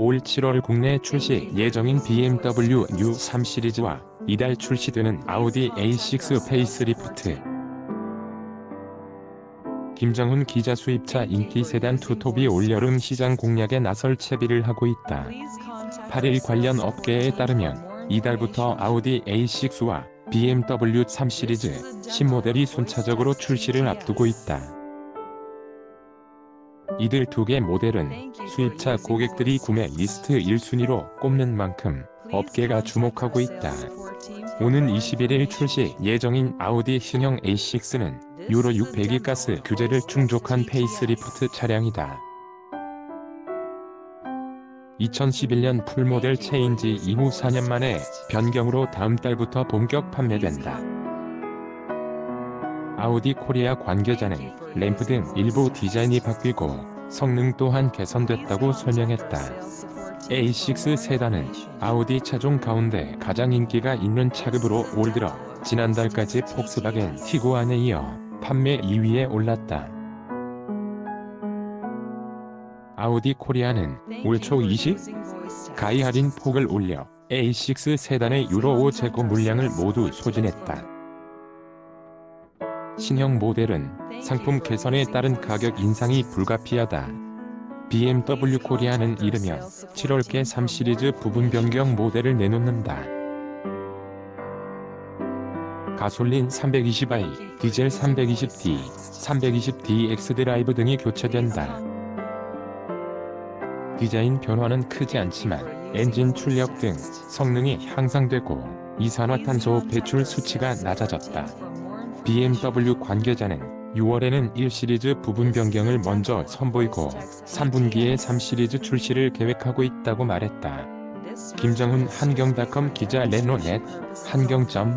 올 7월 국내 출시 예정인 BMW U3 시리즈와 이달 출시되는 아우디 A6 facelift 김정훈 기자 수입차 인기 세단 투톱이 올여름 시장 공략에 나설 채비를 하고 있다. 8일 관련 업계에 따르면 이달부터 아우디 A6와 BMW 3 시리즈 신모델이 순차적으로 출시를 앞두고 있다. 이들 두 개 모델은 수입차 고객들이 구매 리스트 1순위로 꼽는 만큼 업계가 주목하고 있다. 오는 21일 출시 예정인 아우디 신형 A6는 유로 6 배기 가스 규제를 충족한 페이스리프트 차량이다. 2011년 full model change 이후 4년 만에 변경으로 다음 달부터 본격 판매된다. 아우디 코리아 관계자는 램프 등 일부 디자인이 바뀌고 성능 또한 개선됐다고 설명했다. A6 세단은 아우디 차종 가운데 가장 인기가 있는 차급으로 올 들어 지난달까지 폭스바겐 티고안에 이어 판매 2위에 올랐다. 아우디 코리아는 올 초 20% 가까이 할인 폭을 올려 A6 세단의 유로 5 재고 물량을 모두 소진했다. 신형 모델은 상품 개선에 따른 가격 인상이 불가피하다. BMW 코리아는 이르면 7월께 3 시리즈 부분 변경 모델을 내놓는다. 가솔린 320i, 디젤 320d, 320d xDrive 등이 교체된다. 디자인 변화는 크지 않지만 엔진 출력 등 성능이 향상되고 이산화탄소 배출 수치가 낮아졌다. BMW 관계자는 6월에는 1 시리즈 부분 변경을 먼저 선보이고 3분기에 3 시리즈 출시를 계획하고 있다고 말했다. 김정훈 한경닷컴 기자 레노넷 한경.com